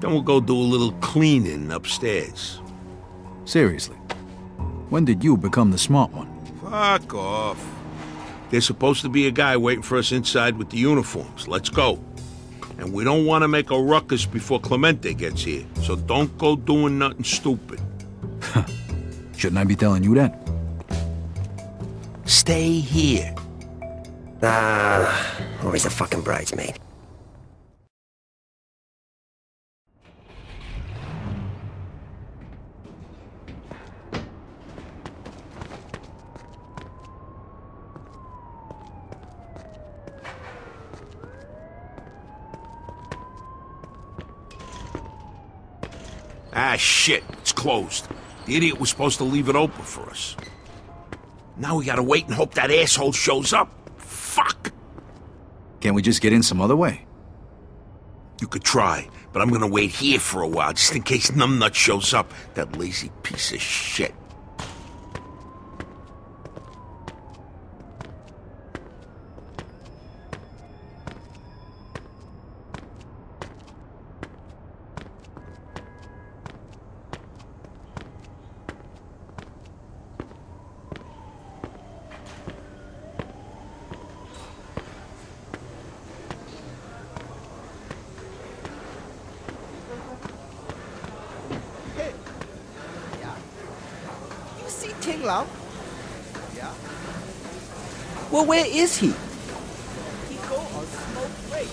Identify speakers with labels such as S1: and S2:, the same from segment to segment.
S1: Then we'll go do a little cleaning upstairs.
S2: Seriously. When did you become the smart one?
S1: Fuck off. There's supposed to be a guy waiting for us inside with the uniforms. Let's go. And we don't want to make a ruckus before Clemente gets here, so don't go doing nothing stupid.
S2: Shouldn't I be telling you that?
S1: Stay here.
S3: Ah, always a fucking bridesmaid.
S1: Ah, shit. It's closed. The idiot was supposed to leave it open for us. Now we gotta wait and hope that asshole shows up. Fuck!
S2: Can't we just get in some other way?
S1: You could try, but I'm gonna wait here for a while just in case Numbnut shows up. That lazy piece of shit.
S4: You Yeah. Well, where is he? He go on smoke break.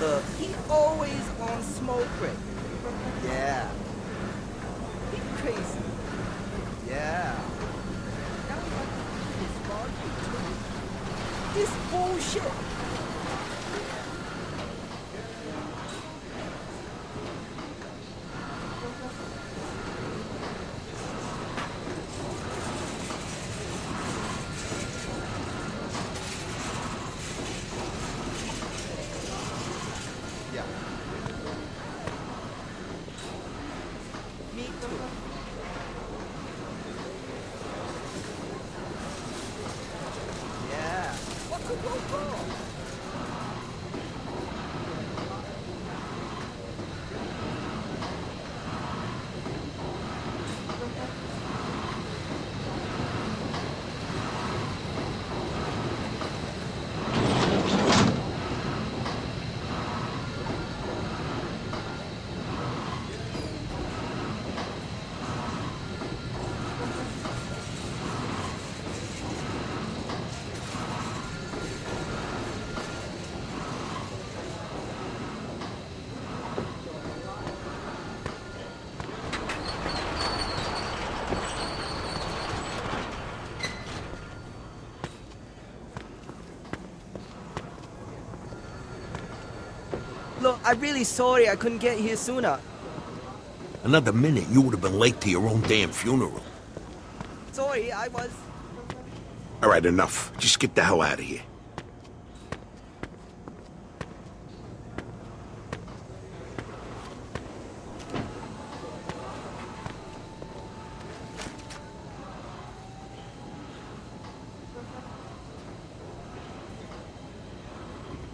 S4: Uh, he always on smoke break. Yeah. He crazy. Yeah. Now he want to eat his barbecue too. This bullshit. Yeah. Me too. Yeah. What could go wrong? Look, I'm really sorry I couldn't get here sooner.
S1: Another minute, you would have been late to your own damn funeral.
S4: Sorry, I was.
S1: All right, enough. Just get the hell out of here.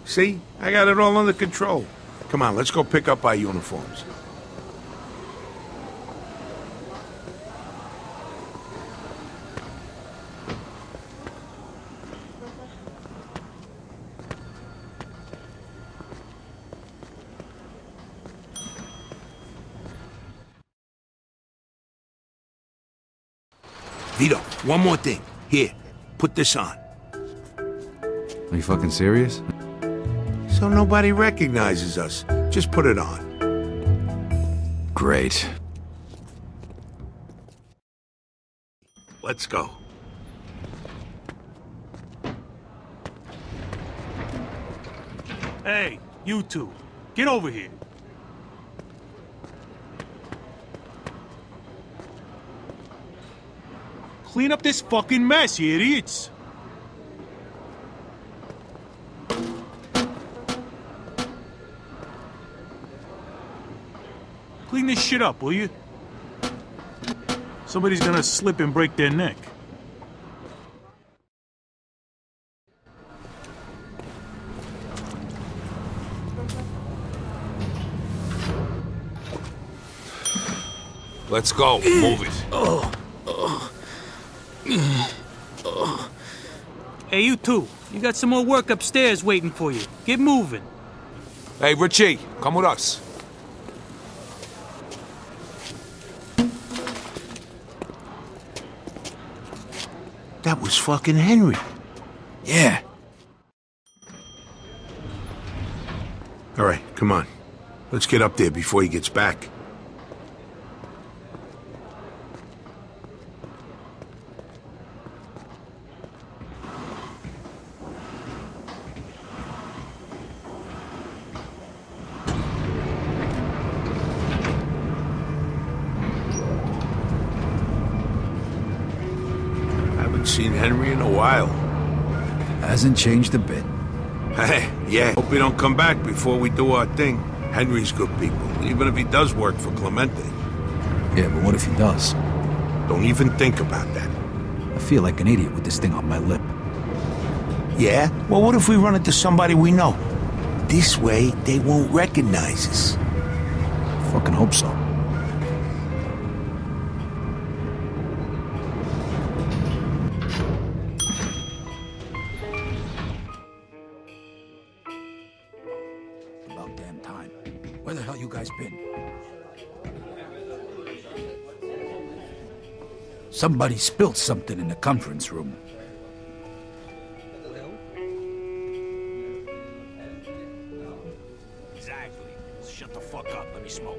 S1: See? I got it all under control. Come on, let's go pick up our uniforms. Vito, one more thing. Here, put this on.
S2: Are you fucking serious?
S1: So nobody recognizes us. Just put it on.
S2: Great.
S1: Let's go.
S5: Hey, you two, get over here. Clean up this fucking mess, you idiots. Clean this shit up, will you? Somebody's gonna slip and break their neck.
S6: Let's go. Move it.
S5: Hey, you two. You got some more work upstairs waiting for you. Get moving.
S6: Hey, Richie, come with us.
S1: That was fucking Henry.
S2: Yeah.
S1: All right, come on. Let's get up there before he gets back. Seen Henry in a while.
S2: Hasn't changed a bit.
S1: Hey, yeah. Hope he don't come back before we do our thing. Henry's good people, even if he does work for Clemente.
S2: Yeah, but what if he does?
S1: Don't even think about that.
S2: I feel like an idiot with this thing on my lip.
S1: Yeah? Well, what if we run into somebody we know? This way, they won't recognize us.
S2: Fucking hope so. Somebody spilled something in the conference room.
S5: Exactly. Shut the fuck up. Let me smoke.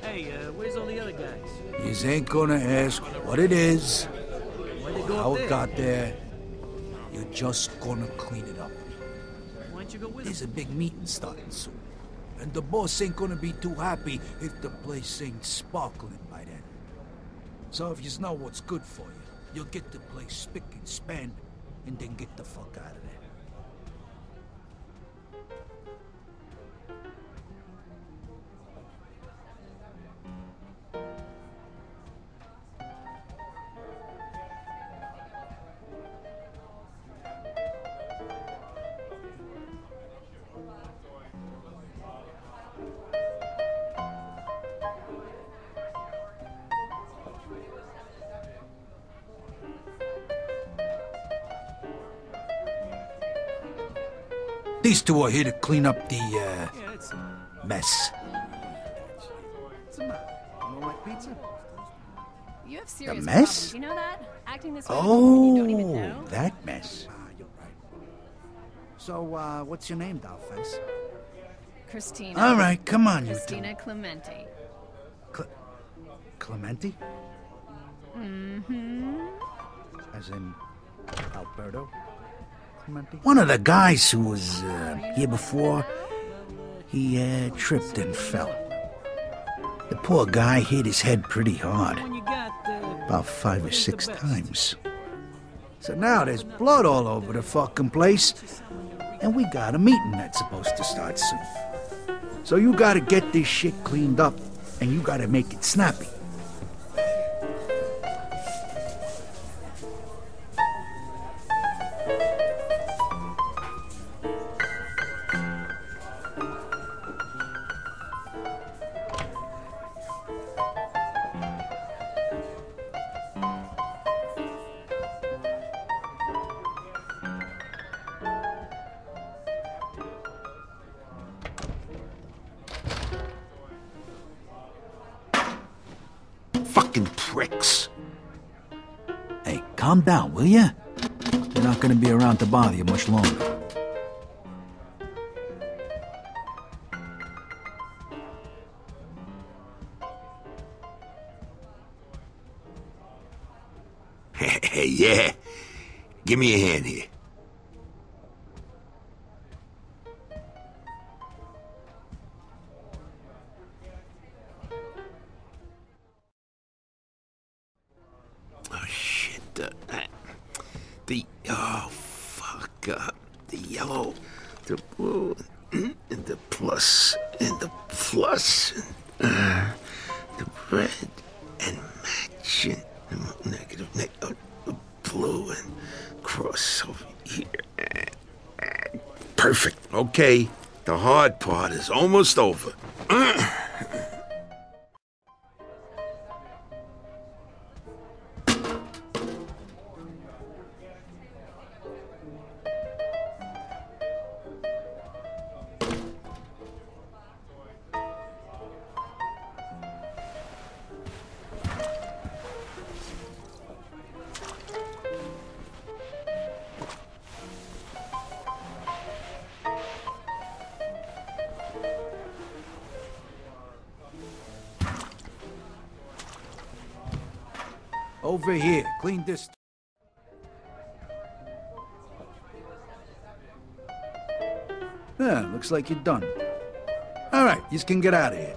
S5: Hey, uh, where's all the other guys?
S2: Yous ain't gonna ask what it is,
S5: Why'd go
S2: how it got there. You're just gonna clean it up.
S5: Why don't you go with
S2: There's a big meeting starting soon. And the boss ain't gonna be too happy if the place ain't sparkling by then. So if you know what's good for you, you'll get the place spick and span, and then get the fuck out of there. These two are here to clean up the, uh, mess.
S7: the
S2: mess?
S7: You know that? Acting this way when you don't even
S2: Oh,
S7: know.
S2: that mess. Ah, you're right. So, uh, what's your name, Dollface?
S7: Christina.
S2: All right, come on, you two.
S7: Christina Clemente.
S2: Cle- Clemente? Mm-hmm. As in Alberto Clemente? One of the guys who was uh, here before, he uh, tripped and fell. The poor guy hit his head pretty hard,
S5: When you got, uh...
S2: about five or six times. So now there's blood all over the fucking place, and we got a meeting that's supposed to start soon. So you gotta get this shit cleaned up, and you gotta make it snappy.
S1: Fucking pricks.
S2: Hey, calm down, will ya? They're not gonna be around to bother you much longer.
S1: Hey, yeah. Give me a hand here. Uh, the yellow, the blue, and the plus, and the plus, and, uh, the red, and matching, the negative, neg- uh, blue, and cross over here. Perfect. Okay, the hard part is almost over.
S2: Over here. Clean this. Yeah, looks like you're done. All right, you can get out of here.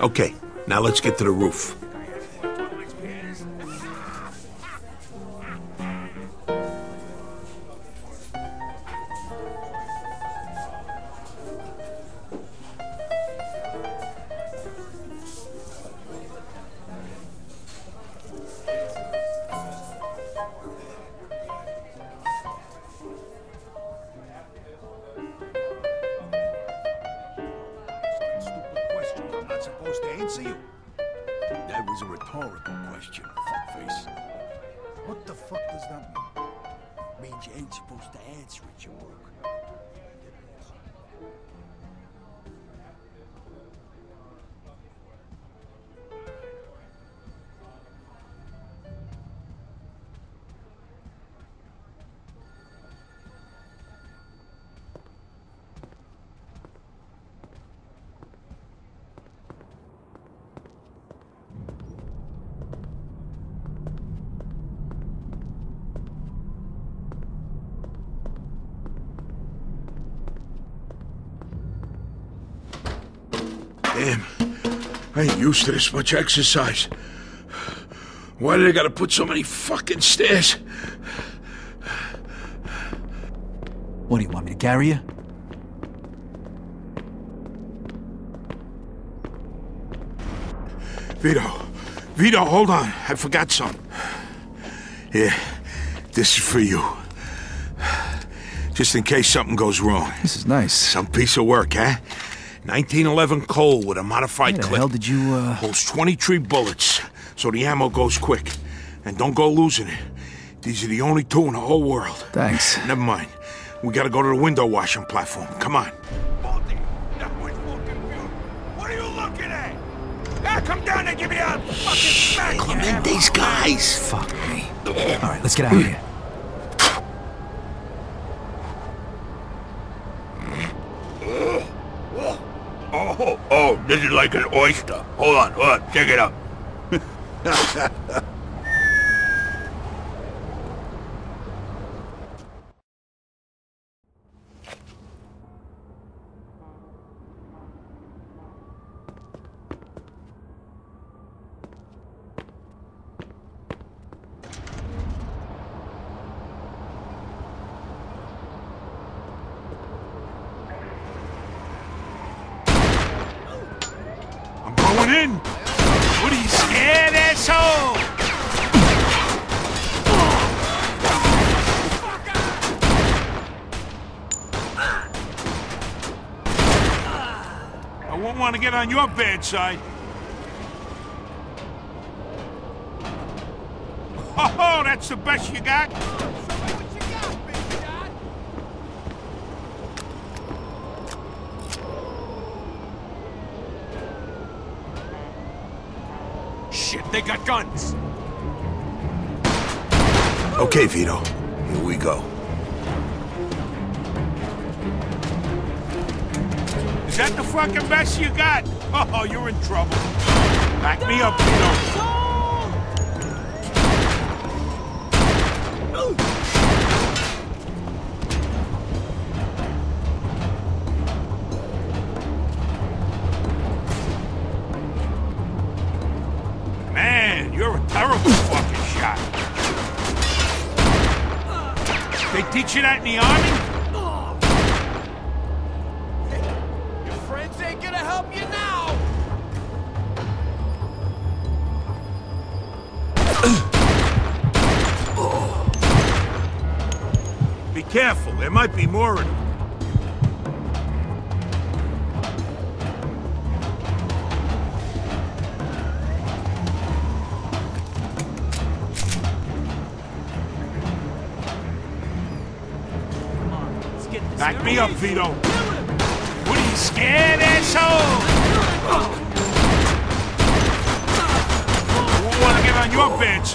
S1: Okay, now let's get to the roof. Damn. I ain't used to this much exercise. Why did I gotta put so many fucking stairs?
S8: What do you want me to carry you?
S1: Vito. Vito, hold on. I forgot something. Here. This is for you. Just in case something goes wrong.
S8: This is nice.
S1: Some piece of work, huh? 1911 Colt with a modified
S8: the
S1: clip.
S8: hell did you, uh...
S1: Holds 23 bullets, so the ammo goes quick. And don't go losing it. These are the only two in the whole world.
S8: Thanks.
S1: Never mind. We gotta go to the window washing platform. Come on.
S6: Baldy, that was fucking beautiful. What are you looking at? Ah, come down and give me a fucking smack. you
S1: Clemente's guys.
S8: Fuck me. All right, let's get out of here.
S1: Oh, oh, this is like an oyster. Hold on, hold on. Check it out. I'm going in. What are you scared, asshole? I won't want to get on your bad side. Oh, that's the best you got?
S6: Shit, they got guns.
S1: Okay, Vito. Here we go. Is that the fucking best you got? Oh, you're in trouble. Back me up, Vito. Careful, there might be more of them.
S5: Let's get this.
S1: Back me up, Vito. What are you scared, asshole? I won't want to get on your bad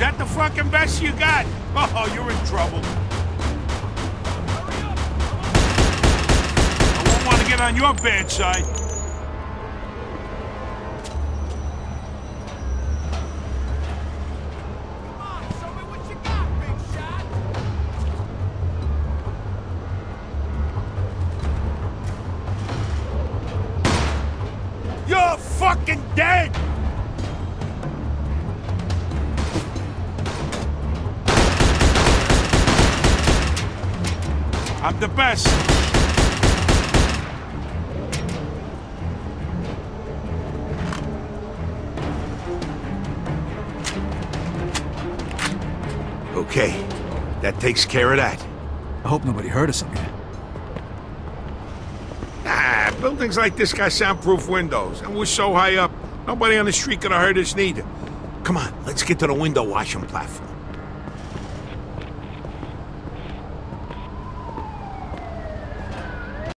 S4: that the fucking best you got? Oh, you're in trouble. I won't want to get on your bad side. I'm the best.
S1: Okay, that takes care of that.
S2: I hope nobody heard us up here.
S1: Ah, buildings like this got soundproof windows, and we're so high up, nobody on the street could have heard us neither. Come on, let's get to the window washing platform.